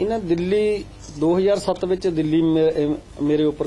ਇਹਨਾਂ ਦਿੱਲੀ 2007 ਵਿੱਚ ਦਿੱਲੀ ਮੇਰੇ ਉੱਪਰ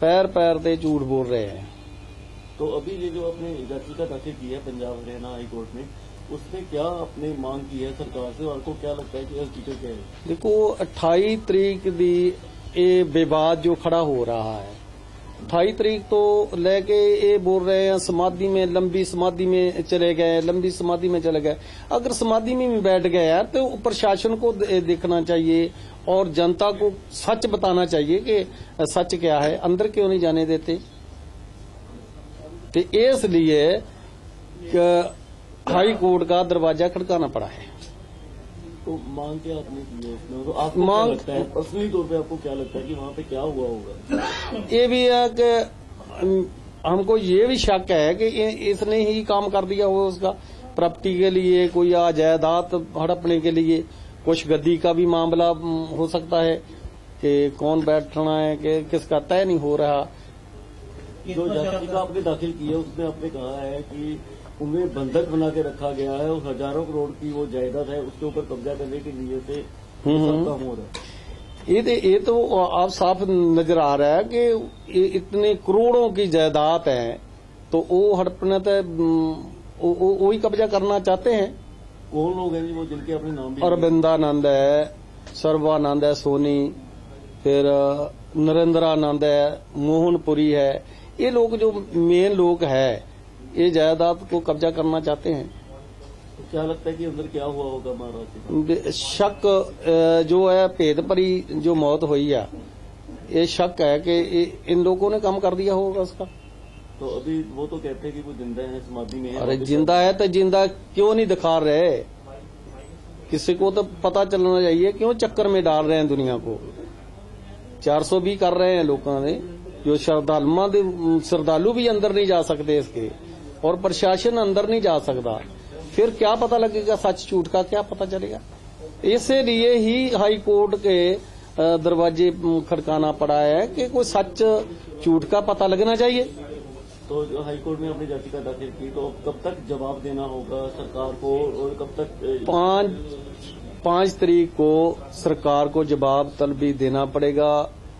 ਪੈਰ ਪੈਰ ਤੇ ਝੂਠ ਬੋਲ ਰਹੇ ਹੈ تو ابھی یہ جو آپ نے یاچیکا داخل کی ہے پنجاب ہریانہ ہائی کورٹ میں، اس نے کیا اپنی مانگ کی ہے سرکار سے؟ اور کو کیا لگتا ہے کہ کیا ہے؟ دیکھو، اٹھائی تاریخ دی اے بےباد جو کھڑا ہو رہا ہے۔ اٹھائی تاریخ تو لے کے یہ بول رہے ہیں سمادھی میں لمبی سمادھی میں چلے گئے، لمبی سمادھی میں چلے گئے۔ اگر سمادھی میں بیٹھ گئے یار، تو پرشاسن کو دیکھنا چاہیے اور جنتا کو سچ بتانا چاہیے کہ سچ کیا ہے، اندر کیوں نہیں جانے دیتے؟ تو اس لیے ہائی کورٹ کا دروازہ کھڑکانا پڑا ہے۔ مانگ کیا طور پہ آپ کو کیا لگتا ہے کہ وہاں پہ کیا ہوا ہوگا؟ یہ بھی ہے کہ ہم کو یہ بھی شک ہے کہ اس نے ہی کام کر دیا ہو اس کا۔ پراپرٹی کے لیے کوئی جائیداد ہڑپنے کے لیے کچھ گدی کا بھی معاملہ ہو سکتا ہے کہ کون بیٹھنا ہے کہ کس کا طے نہیں ہو رہا۔ جو جاتی کا آپ نے داخل کیا اس میں آپ نے کہا ہے کہ انہیں بندھک بنا کے رکھا گیا ہے اور ہزاروں کروڑ کی وہ جائیداد ہے اس کے اوپر قبضہ کرنے کے لیے سے یہ تو آپ صاف نظر آ رہا ہے کہ اتنے کروڑوں کی جائیداد ہیں تو وہ ہڑپنا تو وہی قبضہ کرنا چاہتے ہیں۔ وہ لوگ ہیں جی، وہ جن کے اپنے نام اربندانند ہے سروانند ہے سونی پھر نریندرانند ہے موہن پوری ہے۔ یہ لوگ جو مین لوگ ہے یہ جائیداد کو قبضہ کرنا چاہتے ہیں۔ کیا لگتا ہے کہ اندر کیا ہوا ہوگا مہاراج؟ شک جو ہے پید پری جو موت ہوئی ہے یہ شک ہے کہ ان لوگوں نے کم کر دیا ہوگا اس کا۔ تو ابھی وہ تو کہتے ہیں کہ وہ زندہ ہیں سمادھی میں ارے زندہ ہے تو زندہ کیوں نہیں دکھا رہے؟ کسی کو تو پتا چلنا چاہیے کیوں چکر میں ڈال رہے ہیں دنیا کو؟ چار سو بھی کر رہے ہیں لوگوں نے۔ جو شردالما بھی اندر نہیں جا سکتے اس کے اور پرشاسن اندر نہیں جا سکتا۔ پھر کیا پتا لگے گا سچ چوٹ کا کیا پتا چلے گا؟ اسی لیے ہی ہائی کورٹ کے دروازے کھڑکانا پڑا ہے کہ کوئی سچ چوٹ کا پتہ لگنا چاہیے۔ تو ہائی کورٹ میں اپنی کا داخل کی تو کب تک جواب دینا ہوگا سرکار کو؟ اور کب تک پانچ پانچ تاریخ کو سرکار کو جواب طلبی دینا پڑے گا۔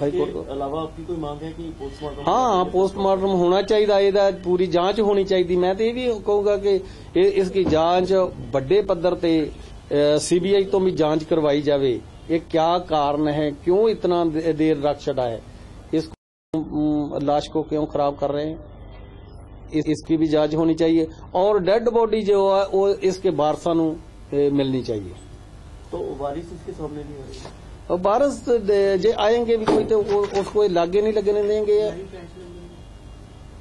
ਹਾਈਕੋਰਟ ਅਲਾਵਾ ਆਪਕੀ ਕੋਈ ਮੰਗ ਹੈ ਕਿ ਪੋਸਟਮਾਰਟਮ ਹਾਂ ਪੋਸਟਮਾਰਟਮ ਹੋਣਾ ਚਾਹੀਦਾ ਇਹਦਾ ਪੂਰੀ ਜਾਂਚ ਹੋਣੀ ਚਾਹੀਦੀ। ਮੈਂ ਤੇ ਇਹ ਵੀ ਕਹੂੰਗਾ ਕਿ ਇਹ ਇਸ ਦੀ ਜਾਂਚ ਵੱਡੇ ਪੱਧਰ ਤੇ ਸੀਬੀਆਈ ਤੋਂ ਵੀ ਜਾਂਚ ਕਰਵਾਈ ਜਾਵੇ। ਇਹ ਕਿਆ ਕਾਰਨ ਹੈ ਕਿਉਂ ਇਤਨਾ ਦੇਰ ਰੱਖ ਛੜਾ ਹੈ? ਇਸ ਲਾਸ਼ ਕੋ ਕਿਉਂ ਖਰਾਬ ਕਰ ਰਹੇ ਹੈ? اس کی بھی جانچ ہونی چاہیے اور ڈیڈ باڈی جو ہے وہ اس کے بارسا نو ملنی چاہیے۔ تو بارش اس کے سامنے نہیں ہو رہی؟ اور بارش آئیں گے بھی کوئی تو اس کو لاگے نہیں لگنے دیں گے یعنی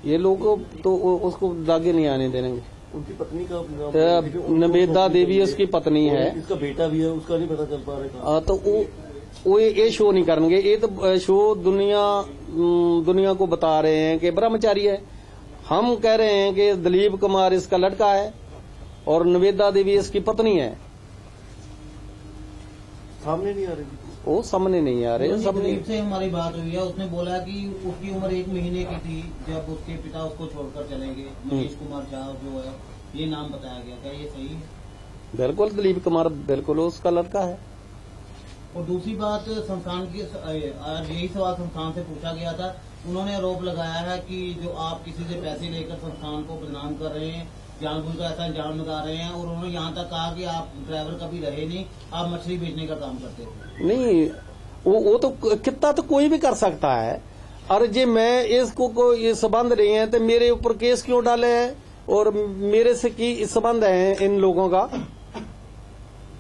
یہ لوگ تو اس کو لاگے نہیں آنے دیں گے۔ ان دیوی اس کی پتنی ہے۔ اس کا بیٹا بھی ہے اس کا نہیں پتا چل پا رہا ہاں، تو وہ یہ شو نہیں کریں گے یہ تو شو دنیا دنیا کو بتا رہے ہیں کہ برہمچاری ہے۔ ہم کہہ رہے ہیں کہ دلیپ کمار اس کا لڑکا ہے اور نویدا دیوی اس کی پتنی ہے۔ سامنے نہیں آ رہی وہ سامنے نہیں آ رہے سامنے سے ہماری بات ہوئی ہے۔ اس نے بولا کہ اس کی عمر ایک مہینے کی تھی۔ جب اس کے پتا اس کو چھوڑ کر چلیں گے منیش کمار جھا جو ہے یہ نام بتایا گیا۔ تھا یہ صحیح ہے؟ بالکل دلیپ کمار بالکل اس کا لڑکا ہے۔ اور دوسری بات سمسان کی یہی سوال سمسان سے پوچھا گیا تھا انہوں نے آروپ لگایا ہے کہ جو آپ کسی سے پیسے لے کر سنستھان کو بدنام کر رہے ہیں، جان بوجھ کا ایسا انجام لگا رہے ہیں اور انہوں نے یہاں تک کہا کہ آپ ڈرائیور کبھی رہے نہیں، آپ مچھلی بیچنے کا کام کرتے نہیں، وہ تو کتا تو کوئی بھی کر سکتا ہے۔ اور جی میں اس کو کوئی سبند نہیں ہے تو میرے اوپر کیس کیوں ڈالے ہیں؟ اور میرے سے کی سبند ہے ان لوگوں کا؟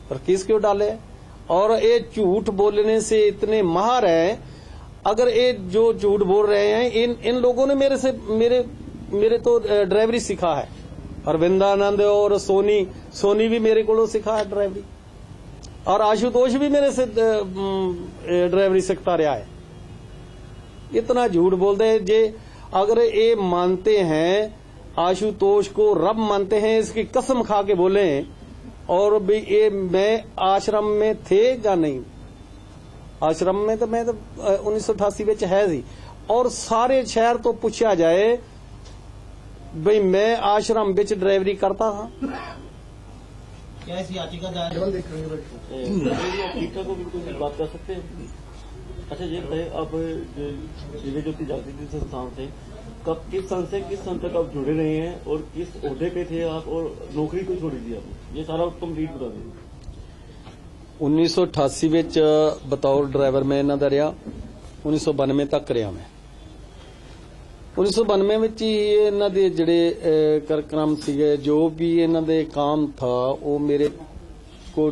اور کیس کیوں ڈالے؟ اور یہ جھوٹ بولنے سے اتنے ماہر ہیں اگر یہ جو جھوٹ بول رہے ہیں، ان ان لوگوں نے میرے سے، میرے میرے تو ڈرائیوری سیکھا ہے۔ اروندانند اور سونی سونی بھی میرے کو سکھا ہے ڈرائیوری۔ اور آشوتوش بھی میرے سے ڈرائیوری سیکھتا رہا ہے۔ اتنا جھوٹ بول دے جے، اگر یہ مانتے ہیں، آشوتوش کو رب مانتے ہیں، اس کی قسم کھا کے بولیں، اور بھی اے میں آشرم میں تھے یا نہیں؟ آشرم میں تو میں تو انیس سو اٹھاسی ਸੀ ਔਰ ਸਾਰੇ ਸ਼ਹਿਰ ਤੋਂ ਪੁੱਛਿਆ ਜਾਏ ਬਈ ਮੈਂ ਆਸ਼ਰਮ ਵਿੱਚ ਡਰਾਈਵਰੀ ਕਰਦਾ ਹਾਂ کیا اچھا یہ اب جو سنستھان سے کب کس سن سے کس سن تک آپ جڑے رہے ہیں اور کس عہدے پہ تھے آپ اور نوکری کو چھوڑی تھی آپ؟ یہ سارا کمپلیٹ بتا دیں 1988 ਵਿੱਚ ਬਤੌਰ ਡਰਾਈਵਰ ਮੈਂ ਇਹਨਾਂ ਦਾ ਰਿਹਾ 1992 ਤੱਕ ਰਿਹਾ ਮੈਂ 1992 ਵਿੱਚ ਹੀ ਇਹਨਾਂ ਦੇ ਜਿਹੜੇ ਕਰਕਰਮ ਸੀਗੇ ਜੋ ਵੀ ਇਹਨਾਂ ਦੇ ਕਾਮ ਥਾ ਉਹ ਮੇਰੇ ਕੋ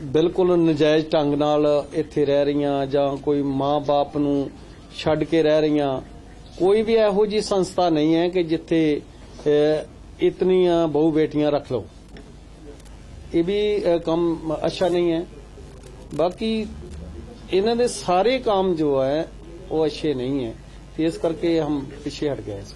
ਬਿਲਕੁਲ ਨਜਾਇਜ਼ ਢੰਗ ਨਾਲ ਇੱਥੇ ਰਹਿ ਰਹੀਆਂ ਜਾਂ ਕੋਈ ਮਾਂ-ਬਾਪ ਨੂੰ ਛੱਡ ਕੇ ਰਹਿ ਰਹੀਆਂ, ਕੋਈ ਵੀ ਇਹੋ ਜੀ ਸੰਸਥਾ ਨਹੀਂ ਹੈ ਕਿ ਜਿੱਥੇ ਇਤਨੀਆਂ ਬਹੁ ਬੇਟੀਆਂ ਰੱਖ ਲਓ। ਇਹ ਵੀ ਕੰਮ ਅੱਛਾ ਨਹੀਂ ਹੈ। ਬਾਕੀ ਇਹਨਾਂ ਦੇ ਸਾਰੇ ਕੰਮ ਜੋ ਹੈ, ਉਹ ਅੱਛੇ ਨਹੀਂ ਹੈ। ਇਸ ਕਰਕੇ ਹਮ ਪਿੱਛੇ ਹਟ ਗਏ। ਸੀ